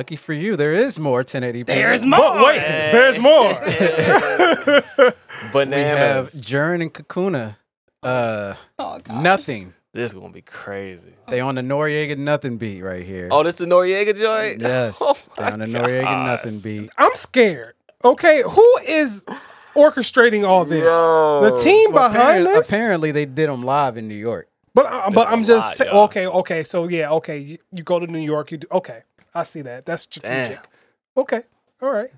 lucky for you, there is more 1080p. There's But more. wait, there's more. But we have Bananas. Jurin and Cocona. Uh, Oh, nothing. This is gonna be crazy. They on the Noreaga nothing beat right here. Oh, this is the Noreaga joint? yes, Oh they on the Noreaga gosh. nothing beat. I'm scared. Okay, who is orchestrating all this? Yo. The team Well, behind apparent- this? Apparently, they did them live in New York. But uh, but It's a I'm just lot, say- okay, okay. So yeah, okay. You, you go to New York. You do okay. I see that. That's strategic. Okay, all right.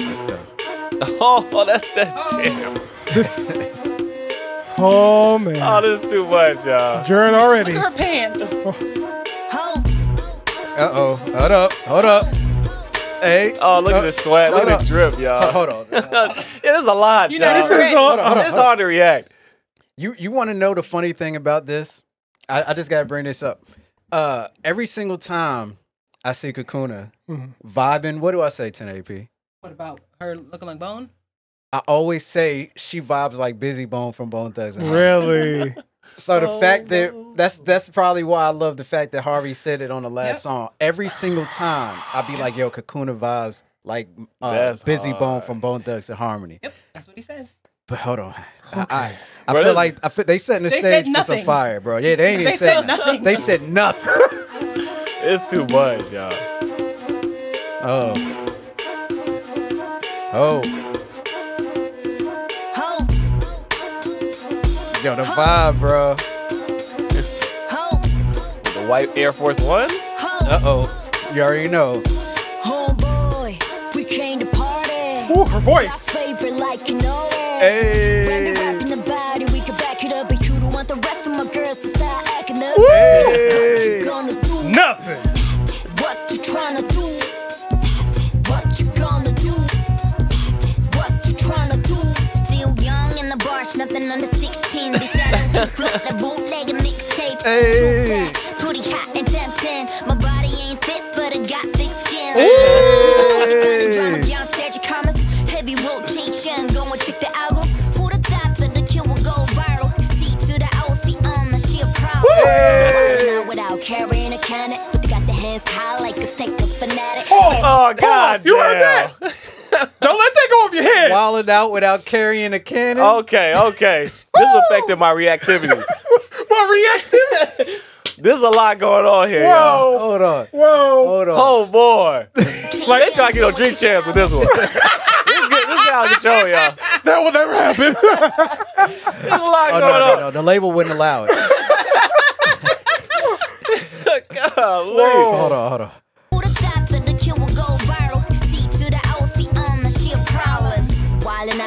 Let's go. Oh, that's that jam. This. oh man, Oh, this is too much, y'all. Jurin already. Look at her pants. Uh oh. Hold up. Hold up. Hey. Oh, look at Uh, the sweat. Look at the drip, y'all. Hold on. yeah, this is a lot, You y'all. know, This is all. Hold on, hold on. It's hard to react. You you want to know the funny thing about this? I, I just gotta bring this up. Uh, every single time I see Cocona Mhm. vibing, what do I say, 10AP? What about her looking like Bone? I always say she vibes like Bizzy Bone from Bone Thugs. and Harmony. Really? So the fact that that's that's probably why I love the fact that Harvey said it on the last Yep. song. Every single time I be like, "Yo, Cocona vibes like uh, That's Bizzy Bone from Bone Thugs and Harmony." Yep, that's what he says. But hold on, I, I, I Bro, feel like I feel, they setting the They stage said for some fire, bro. Yeah, they ain't even They said said nothing. They said nothing. It's too much, y'all. Oh. Oh. Yo, the vibe, bro. The white Air Force Ones? Uh oh. You already know. Homeboy, we came to party. Ooh, her voice. Favorite, like you know it. When we Hey. rapping about it, we can back it up. But you don't want the rest of my girls to start acting up. Hey. What you gonna do? Nothing. What you tryna do? What you gonna do? What you tryna do? Still young in the bars, nothing under 16. Decided to flip the bootleg mixtapes. Hey. Pretty hot and tempting. My body ain't fit, but it got thick skin. Hey. Go off your head. Wilding out without carrying a cannon. Okay, okay. This affected my reactivity. My reaction. There's a lot going on here, y'all. Whoa. Hold on. Whoa. Hold on. Oh, boy. Like, they trying to get on drink champs with this one. this, is get, this is out of control, y'all. That will never happen. There's a lot Oh, going no, no, on. no. The label wouldn't allow it. Golly. Hold on, hold on.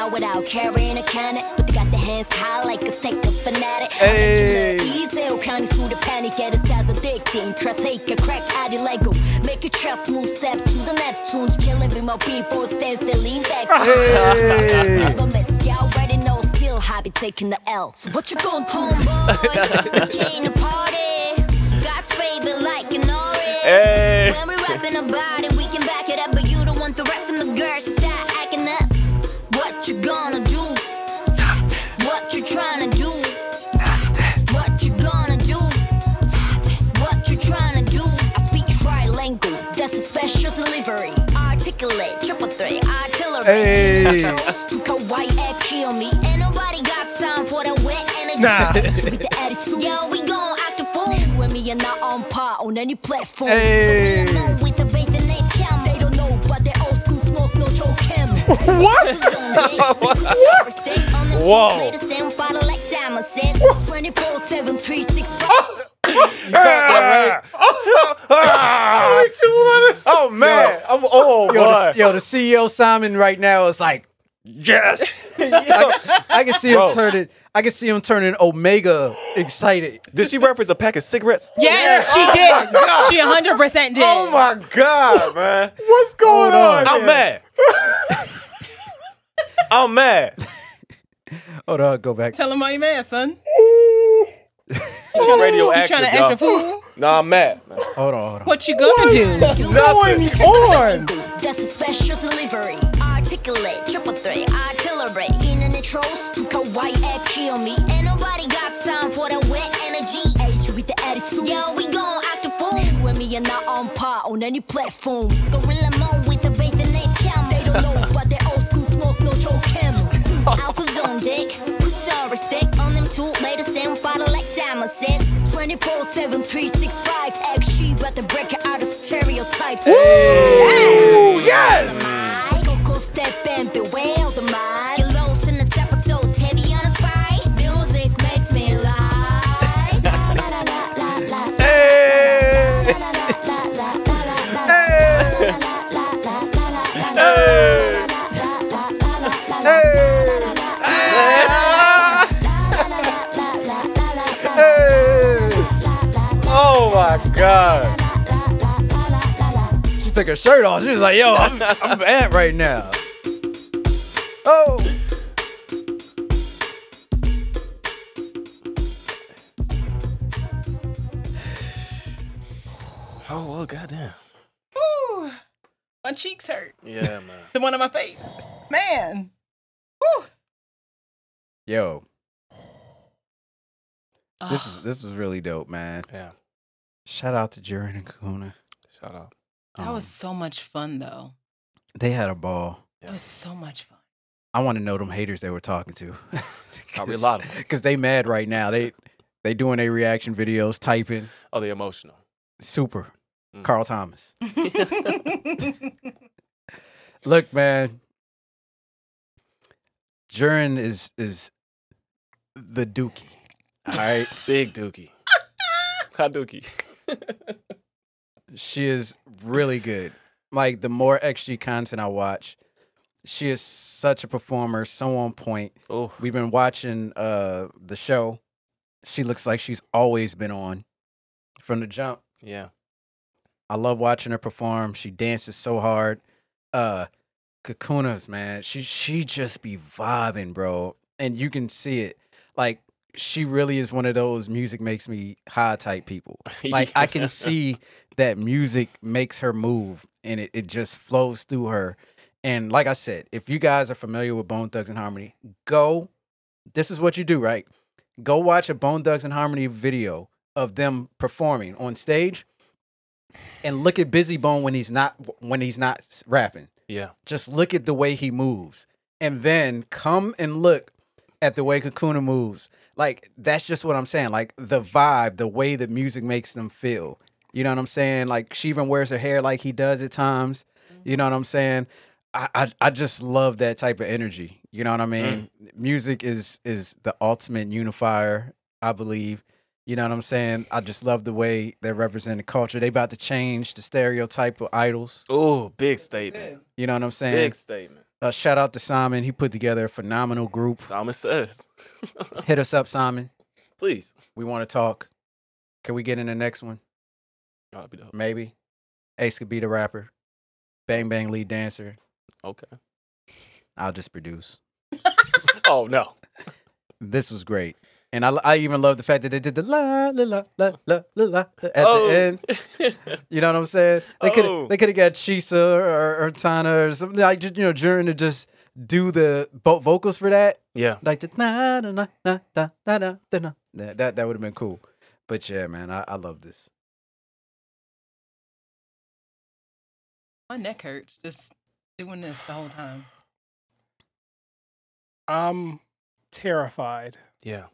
Out without carrying a cannon, but they got their hands high like a of fanatic. Hey. Easy, county through the panic, yeah, this guy's addicting. Try take a crack out of Lego. Make a trail smooth step to the Neptunes. Killing me, my people stand still, lean back. Hey. Never miss, you already know, still happy taking the L. So what you gonna do, boy? came to party. God's favorite, like you know it. Hey. When we rapping about it, What you gonna do? What you tryna do? What you gonna do? What you tryna do? I speak trilingual, that's a special delivery. Articulate, triple threat, artillery. Hey. To Kawaii, kill me. Ain't nobody got time for the wet energy. Nah. With the attitude, yo, we gon' act a fool. You and me are not on par on any platform. Hey. With the faith and they count. They don't know, but they old school smoke no Joe Kim. what? Whoa. 24 7 365. Wait, two letters. Oh, man. I'm, oh, Yo, boy. the, yo, the CEO Simon right now is like, yes. I, I can see him Bro. turning. I can see him turning Omega excited. Did she reference a pack of cigarettes? Yes, she did. Oh, she 100% did. Oh, my God, man. What's going on? I'm mad. I'm mad. Hold on, go back. Tell him why you mad, son. I'm You radioactive, trying to act a fool? Nah, I'm mad. man. Hold on, hold on. What you gonna do? What's going on? That's a special delivery. Articulate, triple threat, artillery. Internet trolls to Kawaii, air kill me. Ain't nobody got time for the wet energy. Age with the attitude. Yo, we gon' act a fool. You and me are not on par on any platform. Gorilla mode with the faith and they camel. They don't know about that Camel. Alpha's on deck, put some respect on them two. Latest stand follow like Simon says. 24 7 365 XG, about to break it out of stereotypes. Ooh, yes. Took her shirt off. She was like, "Yo, I'm I'm ant right now." Oh. Oh well, goddamn. Whew. My cheeks hurt. Yeah, man. The one on my face. Man. Whew. Yo, this is this was really dope, man. Yeah. Shout out to Jurin and Kuna. Shout out. That was so much fun, though. they had a ball. It was so much fun. I want to know them haters they were talking to. Probably a lot of them. Because they mad right now. They they doing their reaction videos, typing. Oh, they emotional. Super. Mm. Carl Thomas. Look, man. Jurin is is the dookie. All right. Big Dookie. Hi, Dookie. She is really good. Like the more XG content I watch, she is such a performer, so on point. Oh, We've been watching uh the show. She looks like she's always been on from the jump. yeah. I love watching her perform. She dances so hard. Uh Coconas, man, she she just be vibing, bro. And you can see it. Like she really is one of those music makes me high type people. Like I can see that music makes her move and it, it just flows through her. And like I said, if you guys are familiar with Bone Thugs and Harmony, go. This is what you do, right? Go watch a Bone Thugs and Harmony video of them performing on stage and look at Bizzy Bone when he's not when he's not rapping. Yeah. Just look at the way he moves. And then come and look at the way Cocona moves. Like that's just what I'm saying. Like the vibe, the way the music makes them feel. You know what I'm saying? Like she even wears her hair like he does at times. You know what I'm saying? I, I I just love that type of energy. You know what I mean? Music is is the ultimate unifier, I believe. You know what I'm saying? I just love the way they represent the culture. They about to change the stereotype of idols. Oh, big statement. You know what I'm saying? Big statement. Uh, shout out to Simon. He put together a phenomenal group. Simon says. Hit us up, Simon. Please. We want to talk. Can we get in the next one? That'd be dope. Maybe. Ace could be the rapper. Bang Bang lead dancer. Okay. I'll just produce. oh no. This was great. And I, I even love the fact that they did the la la la la la la, la at oh. the end. You know what I'm saying? They could they could have got Chisa or, or Tana or something like you know during to just do the both vocals for that. Yeah. Like the na na na na na na na. That that, that would have been cool. But yeah, man, I, I love this. My neck hurts just doing this the whole time. I'm terrified. Yeah.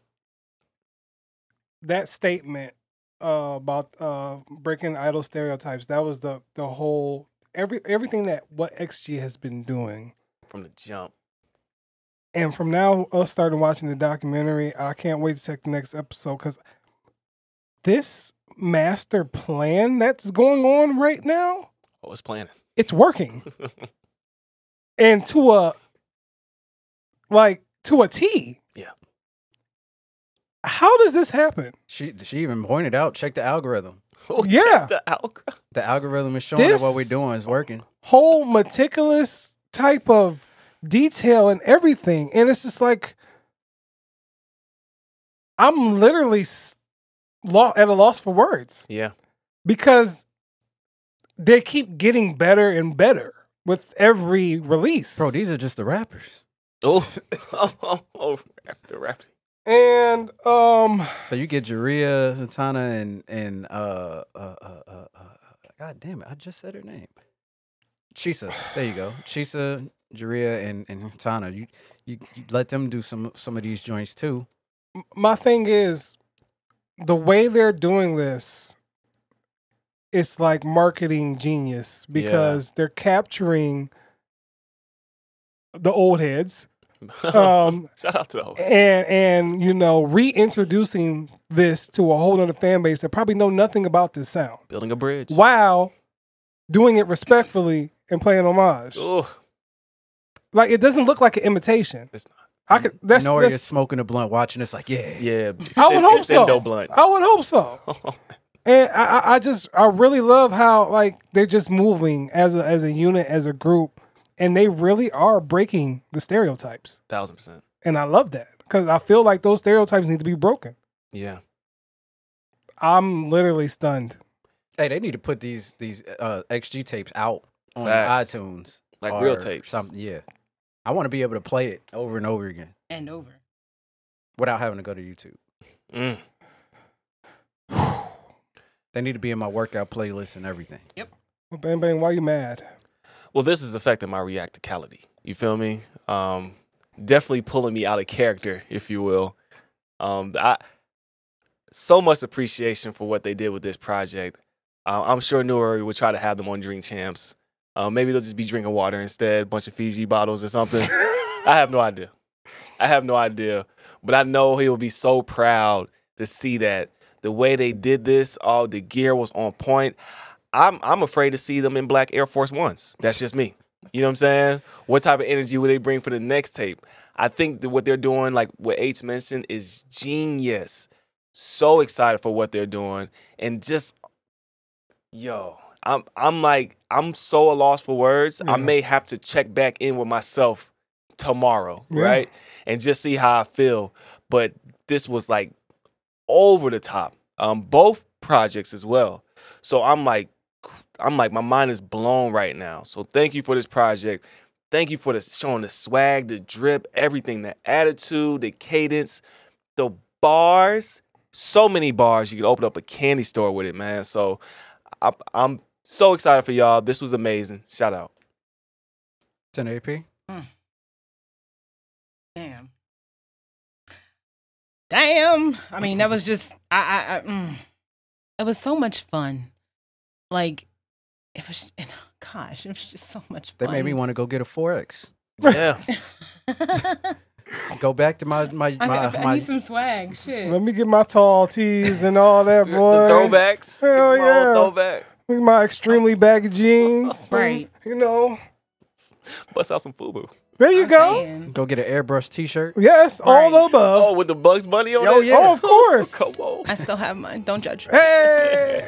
That statement uh, about uh, breaking idol stereotypes. That was the the whole every everything that what XG has been doing. From the jump. And from now, us starting watching the documentary, I can't wait to check the next episode because this master plan that's going on right now, Oh, was planning. It's working. and to a like to a T. Yeah. How does this happen? She she even pointed out, check the algorithm. Oh, Yeah. The algorithm. The algorithm is showing that what we're doing is working. Whole meticulous type of detail and everything. And it's just like I'm literally at a loss for words Yeah. because they keep getting better and better with every release. Bro, these are just the rappers. Oh. oh. Oh. Oh. The rap. and um So you get Juria, Santana, and and uh, uh, uh, uh, uh God damn it! I just said her name. Chisa. There you go. Chisa, Juria, and and Tana. You, you you let them do some some of these joints too. my thing is the way they're doing this it's like marketing genius because they're capturing the old heads um Shout out to them. and and you know reintroducing this to a whole other fan base that probably know nothing about this sound Building a bridge. while doing it respectfully and playing homage Ooh, like it doesn't look like an imitation it's not. i could that's, Nori that's is smoking a blunt, watching It's like, yeah, Yeah. I would hope so. Extendo blunt. I would hope so. And I, I- I just, I really love how like they're just moving as a as a unit, as a group, and they really are breaking the stereotypes. Thousand percent. And I love that because I feel like those stereotypes need to be broken. Yeah. I'm literally stunned. Hey, they need to put these these uh, XG tapes out on Facts. iTunes, Like real tapes. Something, yeah. I want to be able to play it over and over again and over. without having to go to YouTube. Mm. They need to be in my workout playlist and everything. Yep. Well, bang bang, why you mad? Well, this is affecting my reacticality. You feel me? Um, definitely pulling me out of character, if you will. Um, I so much appreciation for what they did with this project. Uh, I'm sure Nuri will try to have them on Drink Champs. Uh, maybe they'll just be drinking water instead, bunch of Fiji bottles or something. I have no idea. I have no idea. But I know he will be so proud to see that the way they did this, all the gear was on point. I'm I'm afraid to see them in black Air Force Ones. That's just me. You know what I'm saying? What type of energy will they bring for the next tape? I think that what they're doing, like what H mentioned, is genius. So excited for what they're doing. And just yo, I'm I'm like, I'm so a loss for words. I may have to check back in with myself tomorrow, Yeah. right? And just see how I feel. But this was like over the top. Um, both projects as well. So I'm like, I'm like, my mind is blown right now. So thank you for this project. Thank you for the showing the swag, the drip, everything, the attitude, the cadence, the bars. So many bars. You could open up a candy store with it, man. So I, I'm so excited for y'all. This was amazing. Shout out. 10 Damn. I mean, that was just I I, I mm. it was so much fun. Like it was gosh, it was just so much fun. They fun. made me want to go get a 4X. Yeah. Go back to my my I, my, I, I my need some swag. Shit. Let me get my tall tees and all that, the boy. throwbacks. Hell Come yeah. Throwback. Look at my extremely baggy jeans. Right. You know. Bust out some FUBU. There you I'm go. saying. go get an airbrush T-shirt. Yes, all Right. the above. Oh, with the Bugs Bunny on Yo, it? yeah. Oh, of course. Come on. I still have mine. Don't judge. Hey.